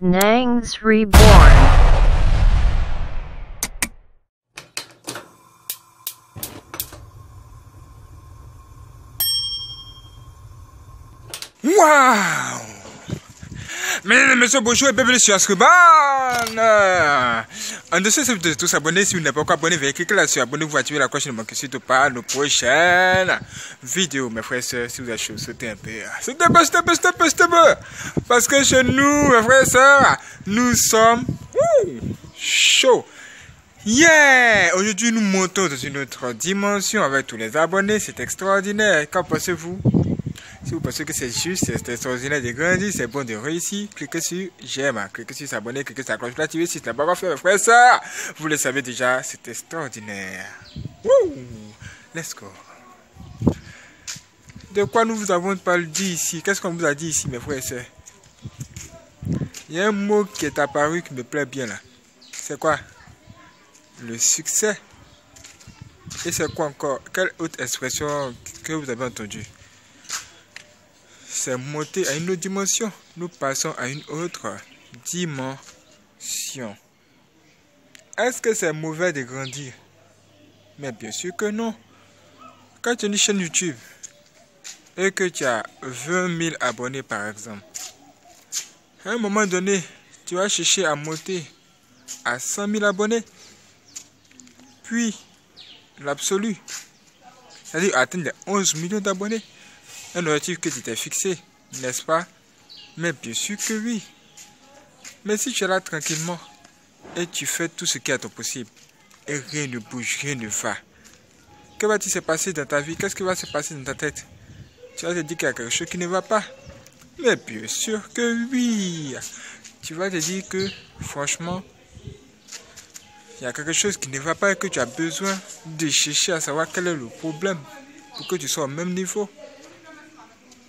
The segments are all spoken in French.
Nangs Reborn. Waouh Et messieurs, bonjour et bienvenue sur Ascriban En dessous, c'est de tous abonner. Si vous n'êtes pas encore abonné, veuillez cliquer là-dessus. Abonnez-vous, activez la cloche ne manquez surtout pas nos prochaines vidéos. Mes frères et sœurs, si vous êtes chaud, sautez un peu. Sautez un peu, sautez un peu, sautez un peu, sautez un peu. Parce que chez nous, mes frères et sœurs, nous sommes chauds. Yeah Aujourd'hui, nous montons dans une autre dimension avec tous les abonnés. C'est extraordinaire. Qu'en pensez-vous? Si vous pensez que c'est juste, c'est extraordinaire de grandir, c'est bon de réussir, cliquez sur j'aime, cliquez sur s'abonner, cliquez sur la cloche si ce n'est pas encore fait, frère ça. Vous le savez déjà, c'est extraordinaire. Woo! Let's go. De quoi nous vous avons parlé dit ici Qu'est-ce qu'on vous a dit ici, mes frères et sœurs? Il y a un mot qui est apparu qui me plaît bien là. C'est quoi? Le succès. Et c'est quoi encore? Quelle autre expression que vous avez entendue? C'est monter à une autre dimension. Nous passons à une autre dimension. Est-ce que c'est mauvais de grandir? Mais bien sûr que non. Quand tu as une chaîne YouTube et que tu as 20 000 abonnés par exemple, à un moment donné, tu vas chercher à monter à 100 000 abonnés. Puis, l'absolu, c'est-à-dire atteindre 11 millions d'abonnés un objectif que tu t'es fixé, n'est-ce pas? Mais bien sûr que oui. Mais si tu es là tranquillement et tu fais tout ce qui est possible et rien ne bouge, rien ne va, que va-t-il se passer dans ta vie? Qu'est-ce qui va se passer dans ta tête? Tu vas te dire qu'il y a quelque chose qui ne va pas. Mais bien sûr que oui. Tu vas te dire que franchement, il y a quelque chose qui ne va pas et que tu as besoin de chercher à savoir quel est le problème pour que tu sois au même niveau.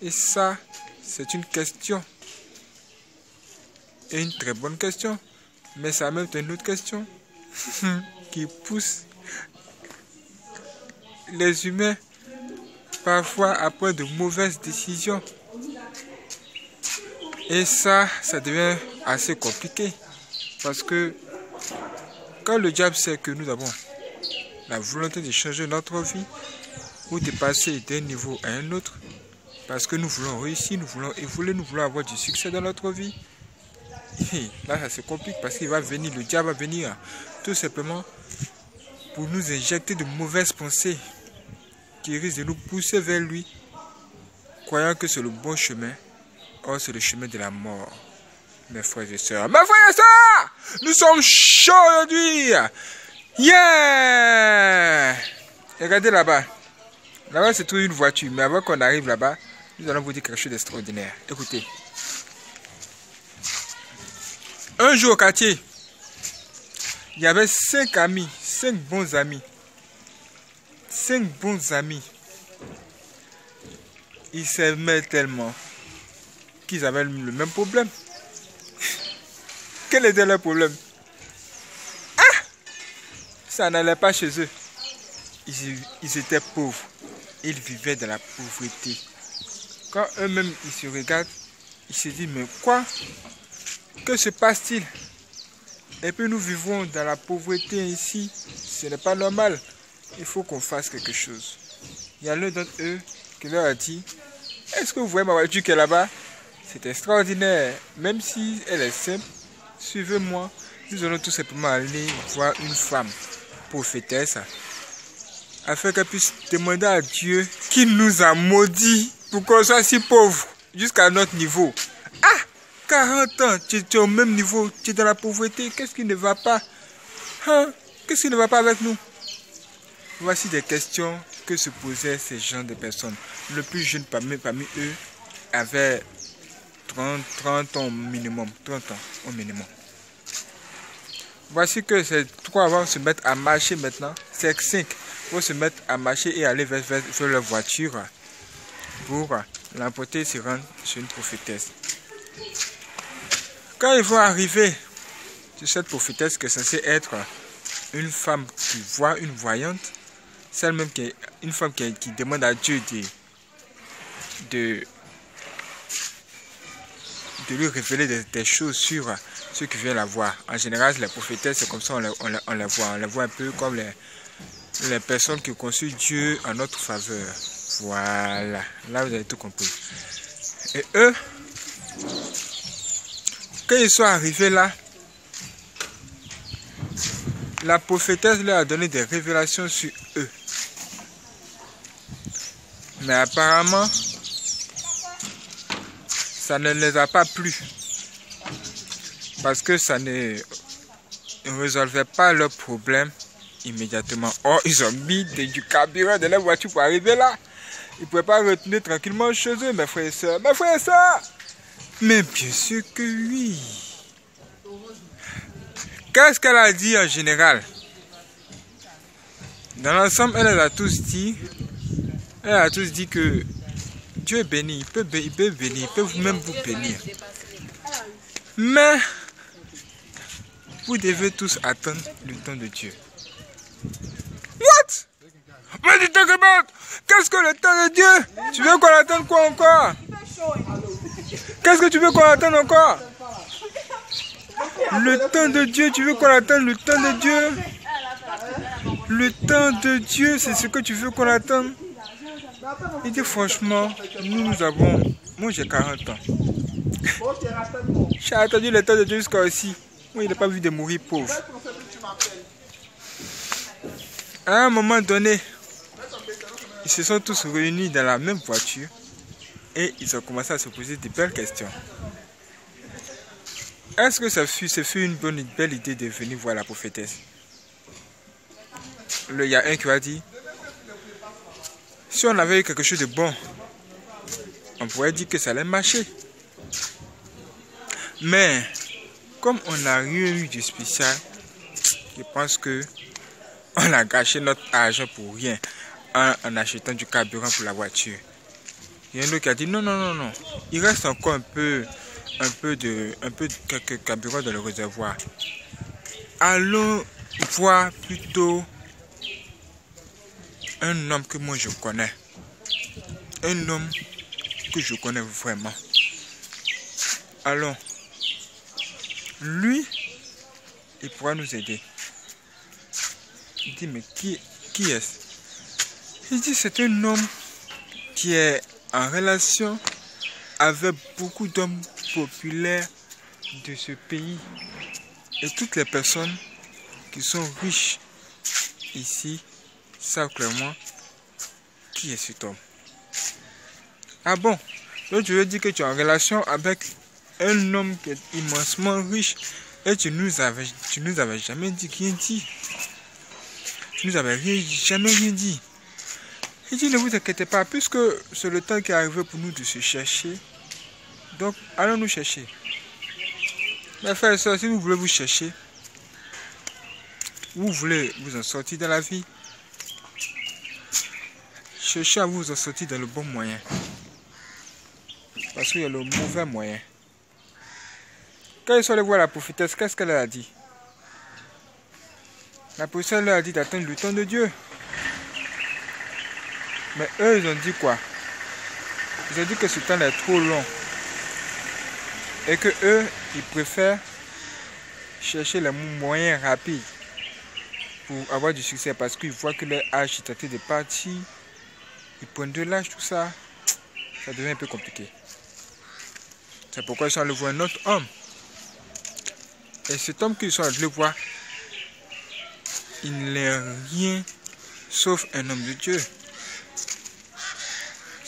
Et ça, c'est une question. Et une très bonne question. Mais ça même une autre question qui pousse les humains parfois à prendre de mauvaises décisions. Et ça, ça devient assez compliqué. Parce que quand le diable sait que nous avons la volonté de changer notre vie ou de passer d'un niveau à un autre, parce que nous voulons réussir, nous voulons évoluer, nous voulons avoir du succès dans notre vie. Là, ça se complique parce qu'il va venir, le diable va venir tout simplement pour nous injecter de mauvaises pensées qui risquent de nous pousser vers lui, croyant que c'est le bon chemin. Or, c'est le chemin de la mort. Mes frères et sœurs, mes frères et sœurs, nous sommes chauds aujourd'hui. Yeah! Regardez là-bas. Là-bas, c'est trouve une voiture. Mais avant qu'on arrive là-bas, nous allons vous dire quelque chose d'extraordinaire. Écoutez. Un jour au quartier, il y avait cinq amis, cinq bons amis. Cinq bons amis. Ils s'aimaient tellement qu'ils avaient le même problème. Quel était leur problème? Ah Ça n'allait pas chez eux. Ils, ils étaient pauvres. Ils vivaient dans la pauvreté. Quand eux-mêmes ils se regardent, ils se disent mais quoi? Que se passe-t-il? Et puis nous vivons dans la pauvreté ici. Ce n'est pas normal. Il faut qu'on fasse quelque chose. Il y a l'un d'entre eux qui leur a dit Est-ce que vous voyez ma voiture qui est là-bas? C'est extraordinaire. Même si elle est simple, suivez-moi. Nous allons tout simplement aller voir une femme prophétesse afin qu'elle puisse demander à Dieu qui nous a maudits pour qu'on soit si pauvre jusqu'à notre niveau. Ah 40 ans, tu, es au même niveau, tu es dans la pauvreté, qu'est-ce qui ne va pas? Hein? Qu'est-ce qui ne va pas avec nous? Voici des questions que se posaient ces gens de personnes. Le plus jeune parmi, parmi eux avait 30, 30 ans minimum. 30 ans au minimum. Voici que ces trois vont se mettre à marcher maintenant. Ces cinq vont se mettre à marcher et aller vers, vers, vers leur voiture pour l'emporter se rendre chez une prophétesse. Quand ils vont arriver sur cette prophétesse qui est censée être une femme qui voit, une voyante, celle même qui est une femme qui, demande à Dieu de, de, lui révéler des, choses sur ceux qui viennent la voir. En général, les prophétesses, c'est comme ça, on les voit. On les voit un peu comme les, les personnes qui consultent Dieu en notre faveur. Voilà, là vous avez tout compris. Et eux, quand ils sont arrivés là, la prophétesse leur a donné des révélations sur eux. Mais apparemment, ça ne les a pas plu. Parce que ça ne résolvait pas leurs problèmes immédiatement. Oh, ils ont mis du carburant dans la voiture pour arriver là. Ils ne pouvaient pas retenir tranquillement chez eux, mes frères et sœurs. Mes et Mais bien sûr que oui. Qu'est-ce qu'elle a dit en général? Dans l'ensemble, elle a tous dit, elle a tous dit que Dieu est béni, il peut, il peut bénir, il peut même vous bénir. Mais vous devez tous attendre le temps de Dieu. Mais dis Qu'est-ce que le temps de Dieu? Tu veux qu'on attende quoi encore? Qu'est-ce que tu veux qu'on attende encore? Le temps de Dieu, tu veux qu'on attende le temps de Dieu? Le temps de Dieu, c'est ce que tu veux qu'on attende? Il dit franchement, nous, nous avons... Moi, j'ai 40 ans. J'ai attendu le temps de Dieu jusqu'à aussi. Moi, il n'a pas vu de mourir pauvre. À un moment donné, ils se sont tous réunis dans la même voiture et ils ont commencé à se poser de belles questions. Est-ce que ça fut, ce fut une bonne, belle idée de venir voir la prophétesse? Il y a un qui a dit, si on avait eu quelque chose de bon, on pourrait dire que ça allait marcher. Mais, comme on n'a rien eu de spécial, je pense que on a gâché notre argent pour rien en, achetant du carburant pour la voiture. Il y a un autre qui a dit non, non, non, non. Il reste encore un peu, un peu de, un peu de quelques carburant dans le réservoir. Allons voir plutôt un homme que moi je connais. Un homme que je connais vraiment. Allons. Lui, il pourra nous aider. Il dit, mais qui, qui est-ce? Il dit, c'est un homme qui est en relation avec beaucoup d'hommes populaires de ce pays. Et toutes les personnes qui sont riches ici savent clairement qui est cet homme. Ah bon? Donc tu veux dire que tu es en relation avec un homme qui est immensement riche et tu nous avais, tu nous avais jamais dit rien dit. Tu nous avais rien, jamais rien dit. Il dit ne vous inquiétez pas, puisque c'est le temps qui est arrivé pour nous de se chercher. Donc allons nous chercher. Mes frères et soeurs, si vous voulez vous chercher, vous voulez vous en sortir dans la vie, cherchez à vous en sortir dans le bon moyen. Parce qu'il y a le mauvais moyen. Quand ils sont allés voir la prophétesse, qu'est-ce qu'elle a dit? La prophétesse leur a dit d'attendre le temps de Dieu. Mais eux, ils ont dit quoi? Ils ont dit que ce temps est trop long. Et que eux, ils préfèrent chercher les moyens rapides pour avoir du succès parce qu'ils voient que leur âge est de partir. Ils prennent de l'âge, tout ça. Ça devient un peu compliqué. C'est pourquoi ils sont allés voir un autre homme. Et cet homme qu'ils sont allés voir, il n'est rien sauf un homme de Dieu.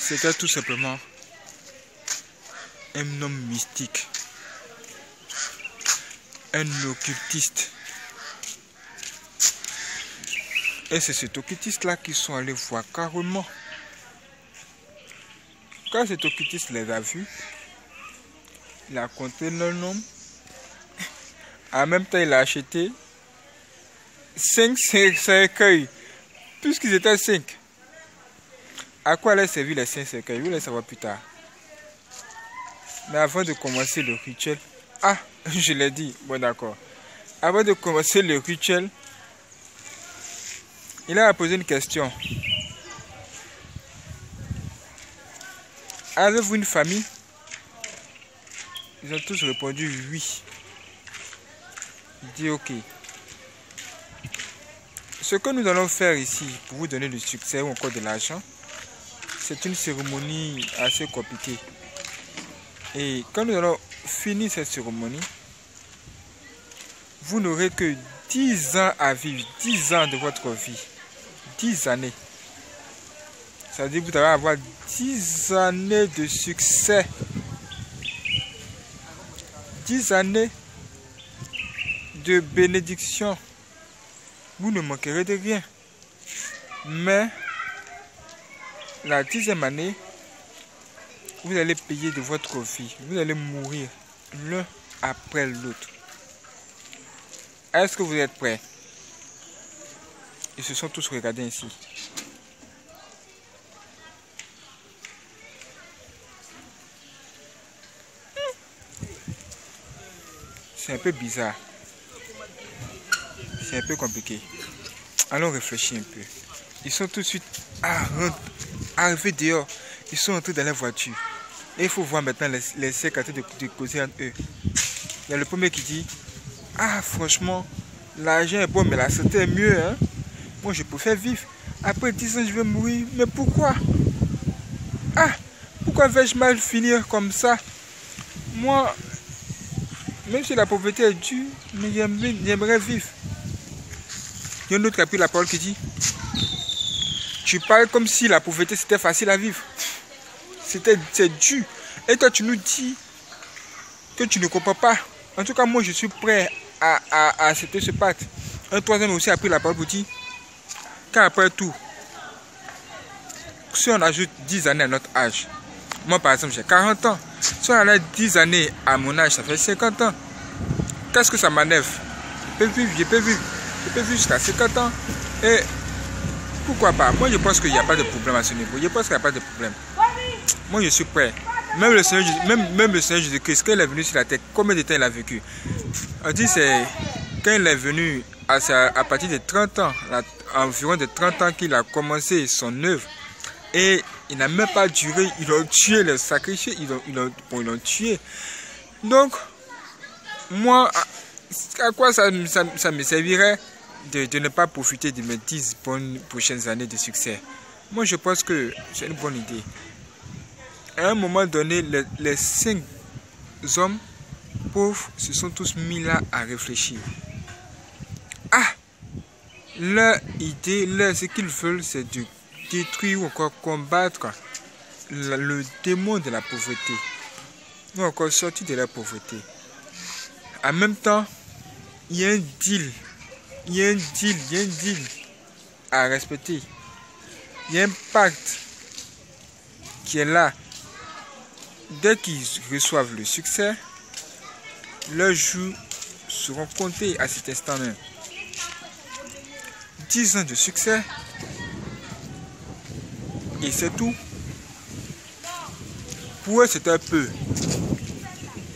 C'était tout simplement un homme mystique, un occultiste. Et c'est cet occultiste-là qu'ils sont allés voir carrément. Quand cet occultiste les a vus, il a compté le nom en même temps, il a acheté 5 cercueils, puisqu'ils étaient 5. À quoi allait servir les 5 cercueils Vous allez savoir plus tard. Mais avant de commencer le rituel, ah, je l'ai dit, bon d'accord. Avant de commencer le rituel, il a posé une question. Avez-vous une famille? Ils ont tous répondu oui. Il dit ok. Ce que nous allons faire ici pour vous donner du succès ou encore de l'argent, c'est une cérémonie assez compliquée. Et quand nous allons finir cette cérémonie, vous n'aurez que 10 ans à vivre, 10 ans de votre vie, 10 années. Ça veut dire que vous allez avoir 10 années de succès. 10 années de bénédiction. Vous ne manquerez de rien. Mais la dixième année, vous allez payer de votre vie. Vous allez mourir l'un après l'autre. Est-ce que vous êtes prêts? Ils se sont tous regardés ici. C'est un peu bizarre. C'est un peu compliqué. Allons réfléchir un peu. Ils sont tout de suite arrivés dehors. Ils sont entrés dans la voiture. Et il faut voir maintenant les, les de, de causer entre eux. Il y a le premier qui dit Ah, franchement, l'argent est bon, mais la santé est mieux. Hein? Moi, je préfère vivre. Après 10 ans, je vais mourir. Mais pourquoi? Ah, pourquoi vais-je mal finir comme ça? Moi, même si la pauvreté est dure, mais j'aimerais vivre. Il y a un autre qui a pris la parole qui dit Tu parles comme si la pauvreté c'était facile à vivre. C'était dur. Et toi, tu nous dis que tu ne comprends pas. En tout cas, moi, je suis prêt à, à, accepter ce pacte. Un troisième aussi a pris la parole pour dire Car après tout, si on ajoute 10 années à notre âge, moi, par exemple, j'ai 40 ans. Si on a 10 années à mon âge, ça fait 50 ans. Qu'est-ce que ça m'enlève? Je peux vivre, je peux vivre. Je peux vivre jusqu'à 50 ans. Et pourquoi pas? Moi, je pense qu'il n'y a pas de problème à ce niveau. Je pense qu'il n'y a pas de problème. Moi, je suis prêt. Même le Seigneur, même, même le Jésus-Christ, quand il est venu sur la terre, combien de temps il a vécu? On dit c'est quand il est venu à, à partir de 30 ans, environ de 30 ans qu'il a commencé son œuvre. Et il n'a même pas duré. Ils ont tué les sacrifiés. Ils ont, ils ont, tué. Donc, moi, à quoi ça, ça, ça me servirait? De, ne pas profiter de mes 10 bonnes prochaines années de succès Moi, je pense que c'est une bonne idée. À un moment donné, les, les cinq hommes pauvres se sont tous mis là à réfléchir. Ah Leur idée, leur, ce qu'ils veulent, c'est de détruire ou encore combattre le, le démon de la pauvreté. Ou encore sortir de la pauvreté. En même temps, il y a un deal. Il y a un deal, il y a un deal à respecter. Il y a un pacte qui est là. Dès qu'ils reçoivent le succès, leurs jours seront comptés à cet instant même. 10 ans de succès, et c'est tout. Pour eux, c'était un peu.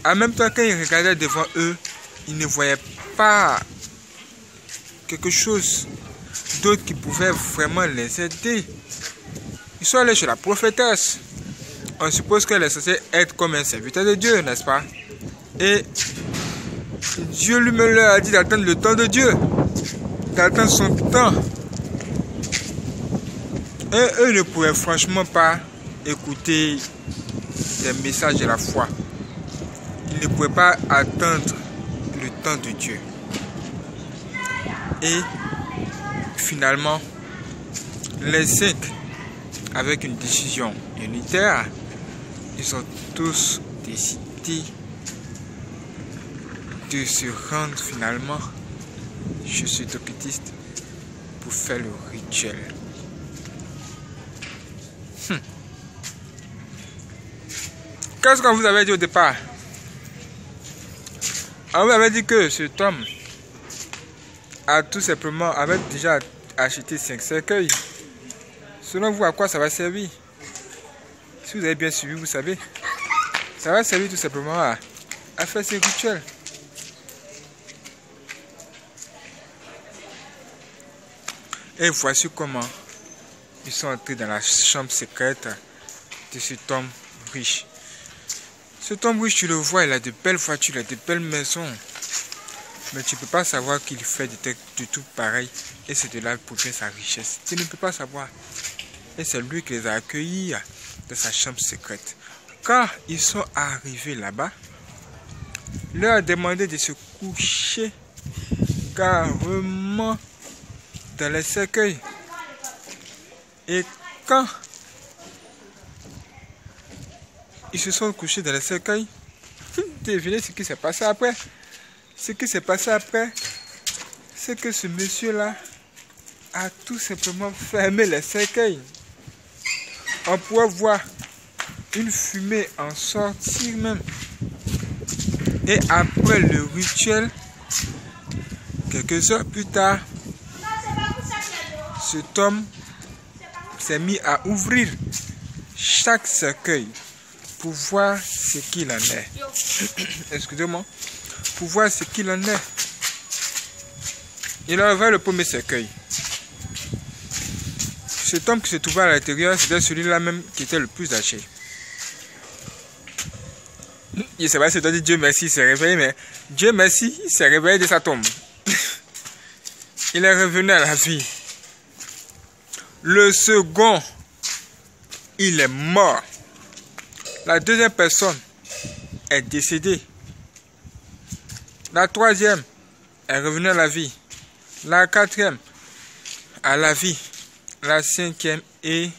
En même temps, quand ils regardaient devant eux, ils ne voyaient pas quelque chose d'autre qui pouvait vraiment les aider. Ils sont allés chez la prophétesse. On suppose qu'elle est censée être comme un serviteur de Dieu, n'est-ce pas? Et Dieu lui-même leur a dit d'attendre le temps de Dieu, d'attendre son temps. Et eux ne pouvaient franchement pas écouter les messages de la foi. Ils ne pouvaient pas attendre le temps de Dieu. Et finalement, les cinq, avec une décision unitaire, ils ont tous décidé de se rendre finalement chez ce topitiste pour faire le rituel. Hmm. Qu'est-ce qu'on vous avait dit au départ? On vous avait dit que cet homme tout simplement avait déjà acheté 5 cercueils. Selon vous, à quoi ça va servir? Si vous avez bien suivi, vous savez. Ça va servir tout simplement à, à faire ces rituels. Et voici comment ils sont entrés dans la chambre secrète de cet homme riche. Cet homme riche, tu le vois, il a de belles voitures, il a de belles maisons. Mais tu ne peux pas savoir qu'il fait de tout pareil. Et c'est de là pour faire sa richesse. Tu ne peux pas savoir. Et c'est lui qui les a accueillis dans sa chambre secrète. Quand ils sont arrivés là-bas, leur a demandé de se coucher carrément dans les cercueils. Et quand ils se sont couchés dans les cercueils, devinez ce qui s'est passé après. Ce qui s'est passé après, c'est que ce monsieur-là a tout simplement fermé les cercueils. On pourrait voir une fumée en sortir même. Et après le rituel, quelques heures plus tard, cet homme s'est mis à ouvrir chaque cercueil pour voir ce qu'il en est. Excusez-moi. Pour voir ce qu'il en est. Il a ouvert le premier cercueil. Cet homme qui se trouvait à l'intérieur, c'était celui-là même qui était le plus âgé. Il s'est pas se dit Dieu merci, il s'est réveillé, mais Dieu merci, il s'est réveillé de sa tombe. il est revenu à la vie. Le second, il est mort. La deuxième personne est décédée. La troisième est revenue à la vie. La quatrième à la vie. La cinquième et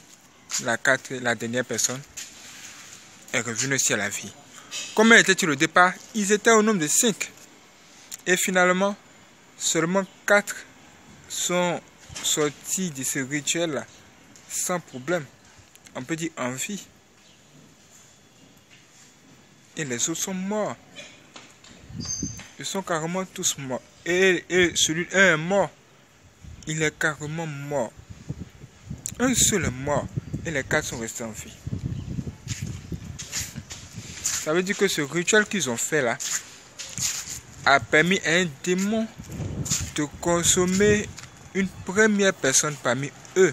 la, dernière personne est revenue aussi à la vie. Comment était-il au départ? Ils étaient au nombre de 5. Et finalement, seulement 4 sont sortis de ce rituel sans problème. On peut dire en vie. Et les autres sont morts. Ils sont carrément tous morts. Et, et celui un est mort. Il est carrément mort. Un seul est mort. Et les quatre sont restés en vie. Ça veut dire que ce rituel qu'ils ont fait là a permis à un démon de consommer une première personne parmi eux.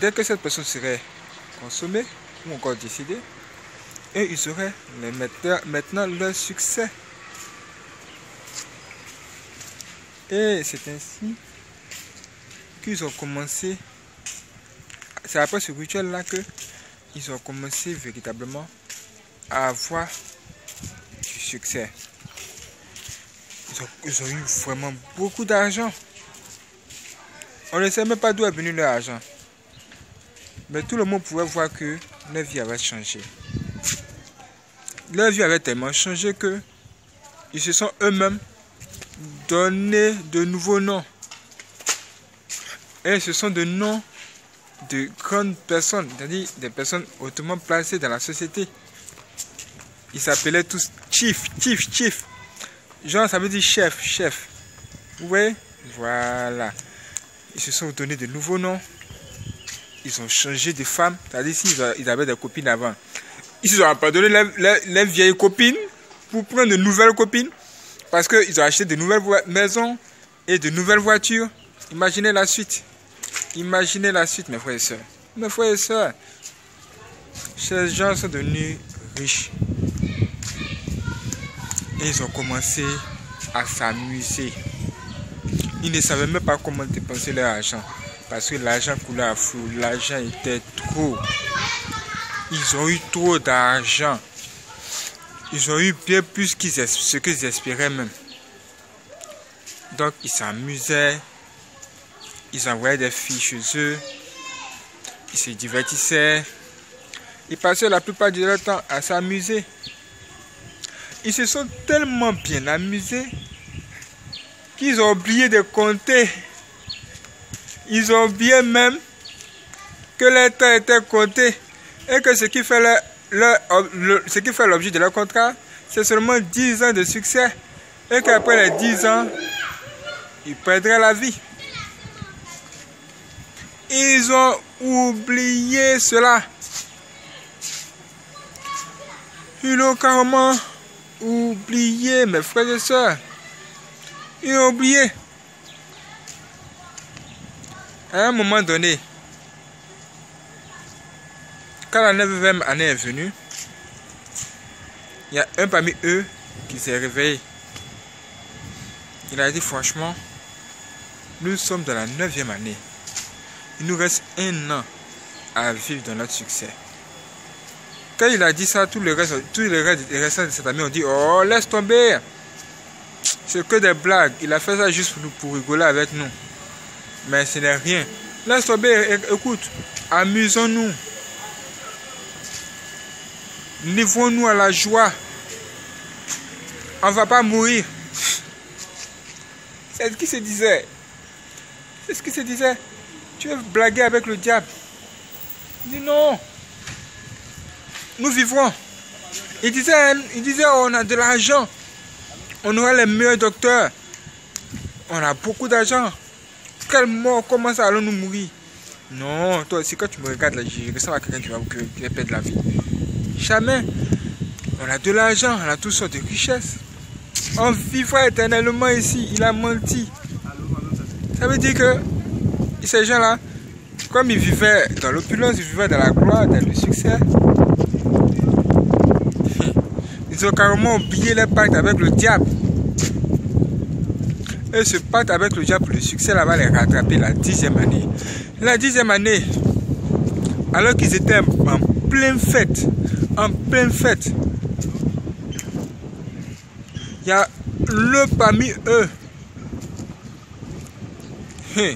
Dès que cette personne serait consommée ou encore décidée, et ils auraient maintenant leur succès. Et c'est ainsi qu'ils ont commencé. C'est après ce rituel-là que ils ont commencé véritablement à avoir du succès. Ils ont, eu vraiment beaucoup d'argent. On ne sait même pas d'où est venu leur argent. Mais tout le monde pouvait voir que leur vie avait changé. Leur vie avait tellement changé que ils se sont eux-mêmes donné de nouveaux noms. Et ce sont des noms de grandes personnes, c'est-à-dire des personnes hautement placées dans la société. Ils s'appelaient tous Chief, Chief, Chief. Genre, ça veut dire chef, chef. Oui, voilà. Ils se sont donné de nouveaux noms. Ils ont changé de femme. C'est-à-dire s'ils avaient des copines avant. Ils ont abandonné les, vieilles copines pour prendre de nouvelles copines. Parce qu'ils ont acheté de nouvelles maisons et de nouvelles voitures. Imaginez la suite. Imaginez la suite, mes frères et sœurs. Mes frères et sœurs, ces gens sont devenus riches. Et ils ont commencé à s'amuser. Ils ne savaient même pas comment dépenser leur argent. Parce que l'argent coulait à flot. L'argent était trop. Ils ont eu trop d'argent. Ils ont eu bien plus ce qu'ils espéraient même. Donc ils s'amusaient. Ils envoyaient des filles chez eux. Ils se divertissaient. Ils passaient la plupart de leur temps à s'amuser. Ils se sont tellement bien amusés qu'ils ont oublié de compter. Ils ont oublié même que leur temps était compté et que ce qui fait l'objet de leur contrat, c'est seulement 10 ans de succès et qu'après les 10 ans, ils perdraient la vie. Ils ont oublié cela. Ils ont carrément oublié, mes frères et sœurs. Ils ont oublié. À un moment donné, quand la 9 année est venue, Il y a un parmi eux qui s'est réveillé. Il a dit franchement, nous sommes dans la neuvième année. Il nous reste un an à vivre dans notre succès. Quand il a dit ça, tous les restes, tous les restants de cette année ont dit Oh, laisse tomber C'est que des blagues. Il a fait ça juste pour, pour rigoler avec nous. Mais ce n'est rien. Laisse tomber, écoute, amusons-nous. Livrons-nous à la joie. On ne va pas mourir. C'est ce qui se disait. C'est ce qui se disait. Tu veux blaguer avec le diable. Il dit non. Nous vivons. Il disait, il disait on a de l'argent. On aura les meilleurs docteurs. On a beaucoup d'argent. Quelle mort, comment ça allons nous mourir? Non, toi aussi quand tu me regardes là, je ressemble à quelqu'un qui va qui perdre la vie. Jamais. On a de l'argent, on a toutes sortes de richesses. On vivra éternellement ici. Il a menti. Ça veut dire que ces gens-là, comme ils vivaient dans l'opulence, ils vivaient dans la gloire, dans le succès, ils ont carrément oublié les pacte avec le diable. Et ce pacte avec le diable, le succès là va les rattraper la dixième année. La dixième année, alors qu'ils étaient en pleine fête, en pleine fête, il y a le parmi eux hein,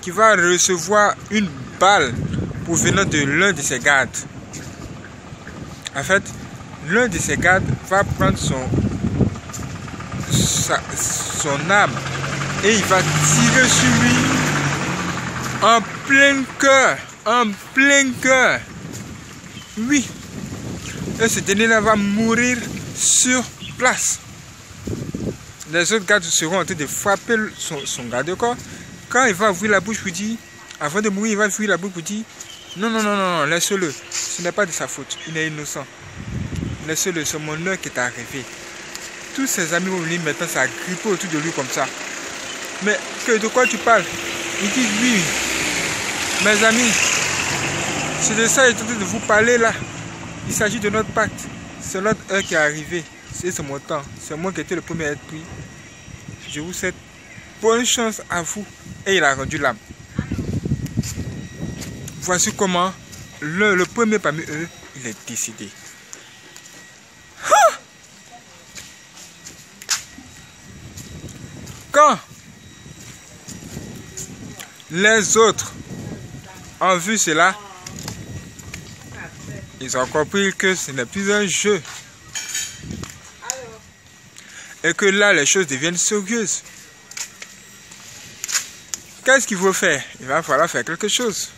qui va recevoir une balle provenant de l'un de ses gardes. En fait, l'un de ses gardes va prendre son, son arme et il va tirer sur lui en plein cœur, en plein cœur. Oui. Et ce dernier-là va mourir sur place. Les autres gardes seront en train de frapper son, son garde-corps. Quand il va ouvrir la bouche pour dire, avant de mourir, il va ouvrir la bouche pour dire, non, non, non, non, laisse-le. Ce n'est pas de sa faute. Il est innocent. Laisse-le, c'est mon heure qui est arrivé. Tous ses amis vont venir maintenant s'agripper autour de lui comme ça. Mais de quoi tu parles? Il dit oui. Mes amis, c'est de ça que je de vous parler là. Il s'agit de notre pacte. C'est notre heure qui est arrivée. C'est mon temps. C'est moi qui étais le premier à être pris. Je vous souhaite bonne chance à vous. Et il a rendu l'âme. Voici comment le, le premier parmi eux, il est décidé. Quand les autres ont vu cela, ils ont compris que ce n'est plus un jeu. Et que là, les choses deviennent sérieuses. Qu'est-ce qu'il faut faire? Il va falloir faire quelque chose.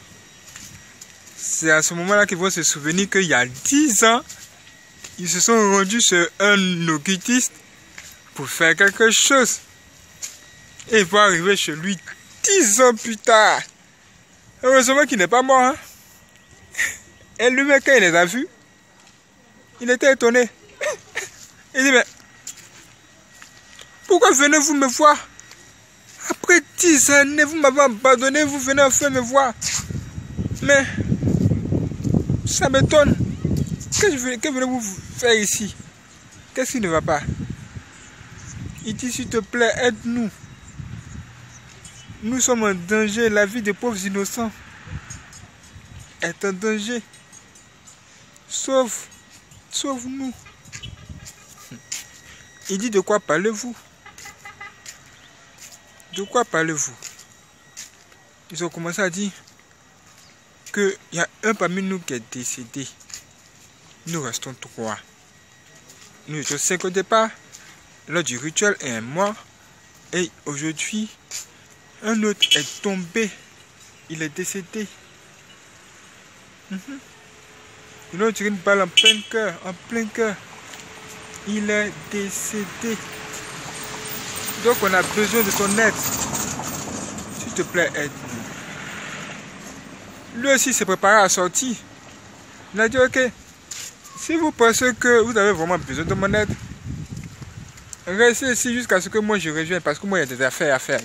C'est à ce moment-là qu'ils vont se souvenir qu'il y a 10 ans, ils se sont rendus chez un occultiste pour faire quelque chose. Et il va arriver chez lui dix ans plus tard. Heureusement qu'il n'est pas mort. Hein? Et lui-même, quand il les a vus, il était étonné. Il dit, mais pourquoi venez-vous me voir? Après dix années, vous m'avez abandonné, vous venez enfin me voir. Mais ça m'étonne. Que venez-vous faire ici? Qu'est-ce qui ne va pas? Il dit, s'il te plaît, aide-nous. Nous sommes en danger. La vie des pauvres innocents est en danger. Sauve, sauve-nous. Il dit de quoi parlez-vous? De quoi parlez-vous? Ils ont commencé à dire qu'il y a un parmi nous qui est décédé. Nous restons trois. Nous étions cinq au départ, lors du rituel et un mois. Et aujourd'hui, un autre est tombé. Il est décédé. -hmm. Il a tiré une balle en plein cœur. En plein cœur. Il est décédé. Donc on a besoin de ton aide. S'il te plaît, aide-nous. Lui aussi s'est préparé à sortir. Il a dit, ok, si vous pensez que vous avez vraiment besoin de mon aide, Restez ici jusqu'à ce que moi je revienne parce que moi il y a des affaires à faire.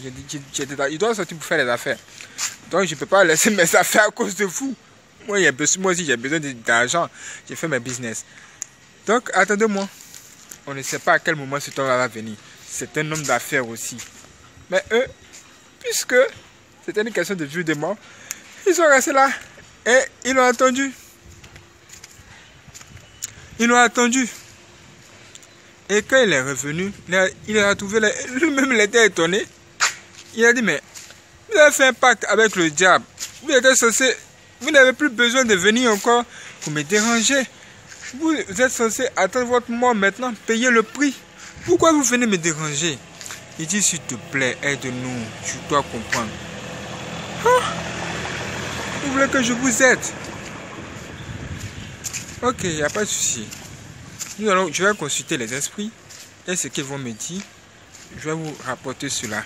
il doit sortir pour faire des affaires. Donc je ne peux pas laisser mes affaires à cause de vous. Moi, aussi j'ai besoin d'argent. J'ai fait mes business. Donc, attendez-moi. On ne sait pas à quel moment cet homme va venir. C'est un homme d'affaires aussi. Mais eux, puisque c'était une question de vie de mort, ils sont restés là et ils l'ont attendu. Ils l'ont attendu. Et quand il est revenu, il a, il trouvé, lui-même il était étonné. Il a dit, mais vous avez fait un pacte avec le diable. Vous êtes censé, vous n'avez plus besoin de venir encore pour me déranger. Vous êtes censé attendre votre mort maintenant, payer le prix. Pourquoi vous venez me déranger? Il dit, s'il te plaît, aide-nous. Tu dois comprendre. Ah! vous voulez que je vous aide? Ok, il n'y a pas de souci. Nous allons, je vais consulter les esprits et ce qu'ils vont me dire, je vais vous rapporter cela.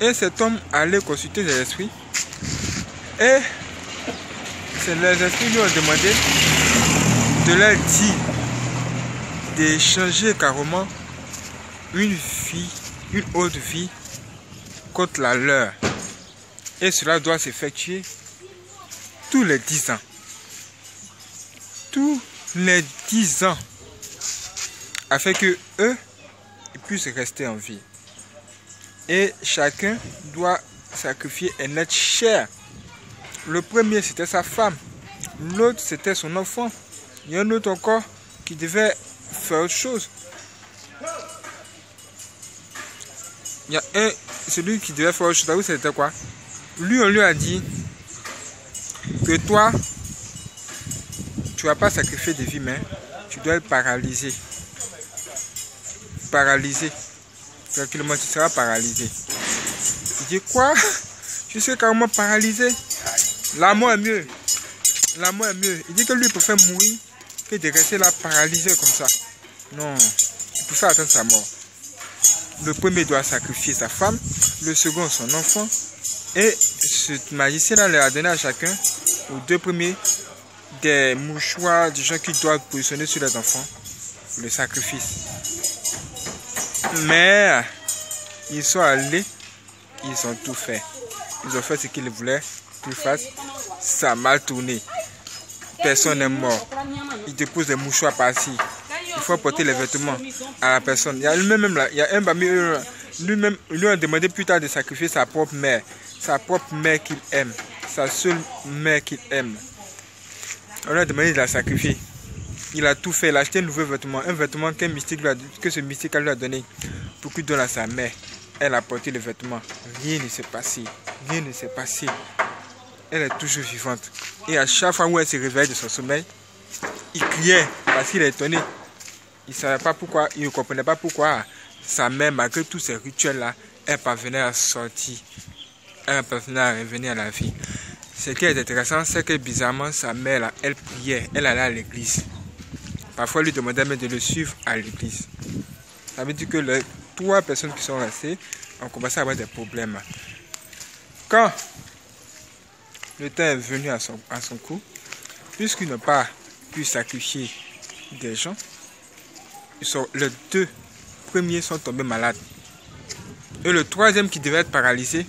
Et cet homme allait consulter les esprits et les esprits lui ont demandé de leur dire d'échanger carrément une vie, une autre vie contre la leur. Et cela doit s'effectuer tous les dix ans. Tous les dix ans. Afin que eux puissent rester en vie. Et chacun doit sacrifier un être cher. Le premier, c'était sa femme. L'autre, c'était son enfant. Il y a un autre encore qui devait faire autre chose. Il y a un, celui qui devait faire autre chose. c'était quoi? Lui, on lui a dit que toi, tu vas pas sacrifier des vies, mais tu dois être paralysé. Paralysé. Tranquillement, tu seras paralysé. Il dit quoi? Je suis carrément paralysé. La mort est mieux. La mort est mieux. Il dit que lui préfère mourir que de rester là paralysé comme ça. Non, il préfère attendre sa mort. Le premier doit sacrifier sa femme, le second son enfant. Et ce magicien-là leur a donné à chacun, aux deux premiers, des mouchoirs, des gens qui doivent positionner sur les enfants, le sacrifice. Mais ils sont allés, ils ont tout fait. Ils ont fait ce qu'ils voulaient qu'ils fassent. Ça a mal tourné. Personne n'est mort. Ils déposent des mouchoirs par-ci. Il faut porter les vêtements à la personne. Il y a lui-même là, il y a un parmi lui-même, lui a demandé plus tard de sacrifier sa propre mère. Sa propre mère qu'il aime. Sa seule mère qu'il aime. On lui a demandé de la sacrifier. Il a tout fait. Il a acheté un nouveau vêtement. Un vêtement mystique que ce mystique lui a donné pour qu'il donne à sa mère. Elle a porté le vêtement. Rien ne s'est passé. Rien ne s'est passé. Elle est toujours vivante. Et à chaque fois où elle se réveille de son sommeil, il criait parce qu'il est étonné. Il ne savait pas pourquoi, il ne comprenait pas pourquoi sa mère, malgré tous ces rituels-là, elle parvenait à sortir. Elle parvenait à revenir à la vie. Ce qui est intéressant, c'est que bizarrement, sa mère, elle priait, elle allait à l'église. Parfois, elle lui demandait même de le suivre à l'église. Ça veut dire que les trois personnes qui sont restées ont commencé à avoir des problèmes. Quand le temps est venu à son, coup, puisqu'ils n'ont pas pu sacrifier des gens, ils sont, les deux premiers sont tombés malades. Et le troisième qui devait être paralysé,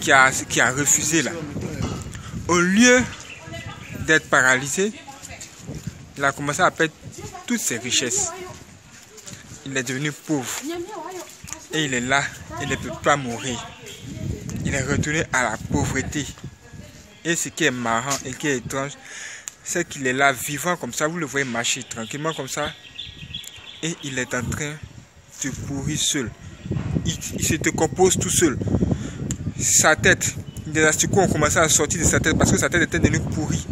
qui a, qui a refusé là, au lieu d'être paralysé, il a commencé à perdre toutes ses richesses. Il est devenu pauvre. Et il est là, il ne peut pas mourir. Il est retourné à la pauvreté. Et ce qui est marrant et qui est étrange, c'est qu'il est là vivant comme ça. Vous le voyez marcher tranquillement comme ça. Et il est en train de pourrir seul. Il, se décompose tout seul. Sa tête, des asticots ont commencé à sortir de sa tête parce que sa tête était devenue pourrie.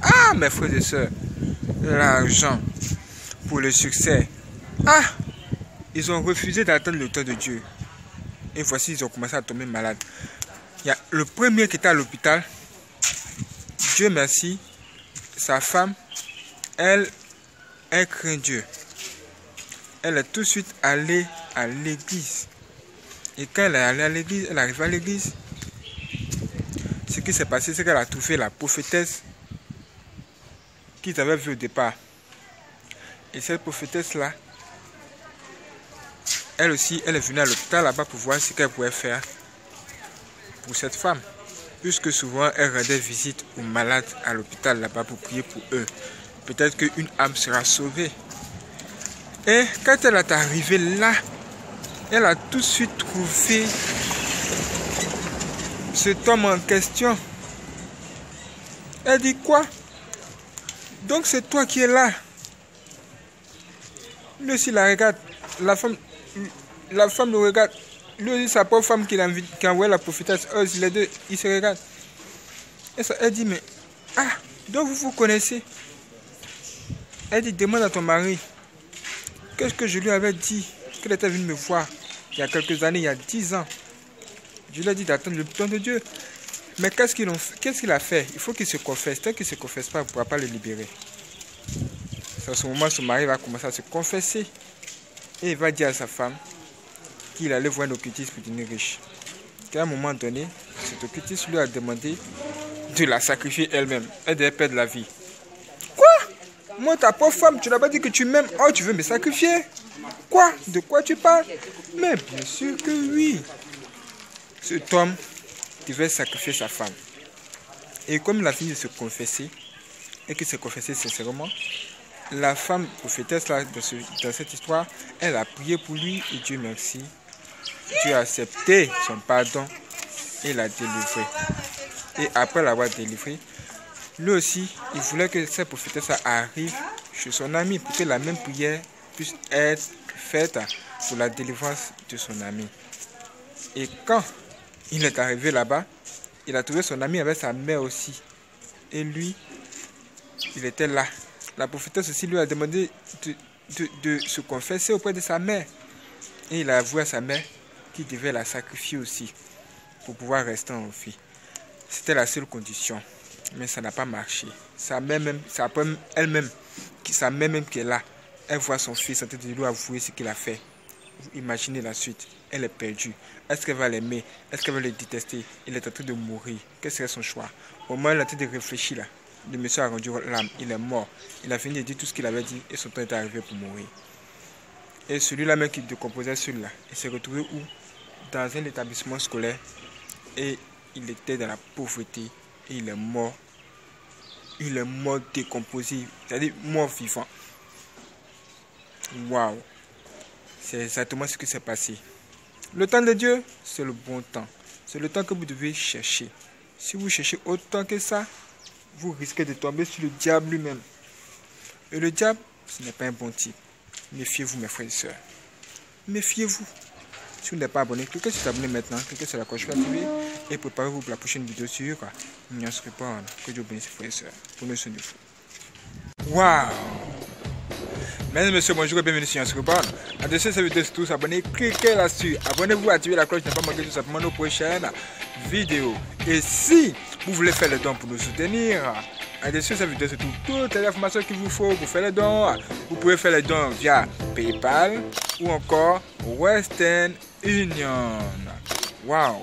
Ah, mes frères et sœurs, l'argent pour le succès. Ah, ils ont refusé d'attendre le temps de Dieu. Et voici, ils ont commencé à tomber malades. Le premier qui était à l'hôpital. Dieu merci. Sa femme, elle, elle craint Dieu. Elle est tout de suite allée à l'église. Et quand elle est allée à l'église, elle arrive à l'église. Ce qui s'est passé, c'est qu'elle a trouvé la prophétesse qu'ils avaient vue au départ. Et cette prophétesse-là, elle aussi, elle est venue à l'hôpital là-bas pour voir ce qu'elle pouvait faire cette femme. Puisque souvent, elle rendait visite aux malades à l'hôpital là-bas pour prier pour eux. peut-être qu'une âme sera sauvée. Et quand elle est arrivée là, elle a tout de suite trouvé cet homme en question. Elle dit quoi? Donc c'est toi qui es là. Lui aussi la regarde. La femme, la femme le regarde. Lui aussi, sa pauvre femme qui, qui a envoyé la prophétesse. Eux, les deux, ils se regardent. Elle dit, mais, ah, donc vous vous connaissez Elle dit, demande à ton mari. Qu'est-ce que je lui avais dit Qu'elle était venue me voir il y a quelques années, il y a dix ans. Je lui ai dit d'attendre le temps de Dieu. Mais qu'est-ce qu'il qu a fait? Il faut qu'il se confesse. Tant qu'il ne se confesse pas, il ne pourra pas le libérer. C'est à ce moment son mari va commencer à se confesser. Et il va dire à sa femme qu'il allait voir un occultiste pour devenir riche. Qu'à un moment donné, cet occultiste lui a demandé de la sacrifier elle-même. Elle devait perdre la vie. Quoi? Moi, ta pauvre femme, tu n'as pas dit que tu m'aimes. Oh, tu veux me sacrifier? Quoi? De quoi tu parles? Mais bien sûr que oui. Cet homme devait sacrifier sa femme. Et comme il a fini de se confesser, et qu'il s'est confessé sincèrement, la femme prophétesse là, dans, cette histoire, elle a prié pour lui et Dieu merci. Dieu a accepté son pardon et l'a délivré. Et après l'avoir délivré, lui aussi, il voulait que cette prophétesse arrive chez son ami pour que la même prière puisse être faite pour la délivrance de son ami. Et quand il est arrivé là-bas, il a trouvé son ami avec sa mère aussi. Et lui, il était là. La prophétesse aussi lui a demandé de, se confesser auprès de sa mère. Et il a avoué à sa mère qu'il devait la sacrifier aussi pour pouvoir rester en vie. C'était la seule condition. Mais ça n'a pas marché. Sa mère même, elle-même, sa mère même qui est là, elle voit son fils en train de lui avouer ce qu'il a fait. Imaginez la suite. Elle est perdue. Est-ce qu'elle va l'aimer? Est-ce qu'elle va le détester? Il est en train de mourir. Quel serait son choix? Au moins, elle est en train de réfléchir là. Le monsieur a rendu l'âme. Il est mort. Il a fini de dire tout ce qu'il avait dit et son temps est arrivé pour mourir. Et celui-là même qui décomposait celui-là, il s'est retrouvé où? Dans un établissement scolaire. Et il était dans la pauvreté. Et il est mort. Il est mort décomposé. C'est-à-dire mort vivant. Waouh C'est exactement ce qui s'est passé. Le temps de Dieu, c'est le bon temps. C'est le temps que vous devez chercher. Si vous cherchez autant que ça, vous risquez de tomber sur le diable lui-même. Et le diable, ce n'est pas un bon type. Méfiez-vous, mes frères et sœurs. Méfiez-vous. Si vous n'êtes pas abonné, cliquez sur abonner maintenant, cliquez sur la cloche pour activer et préparez-vous pour la prochaine vidéo sur News Report. Que Dieu bénisse, et. Prenez soin de vous. Waouh! Mesdames et messieurs, bonjour et bienvenue sur Bonne. En dessous de cette vidéo, tous abonnez, cliquez là-dessus. Abonnez-vous, activez la cloche, ne pas manquer tout simplement nos prochaines vidéos. Et si vous voulez faire le don pour nous soutenir, en dessous de cette vidéo, c'est tout, toutes les informations qu'il vous faut pour faire le don. Vous pouvez faire le don via PayPal ou encore Western Union. Wow!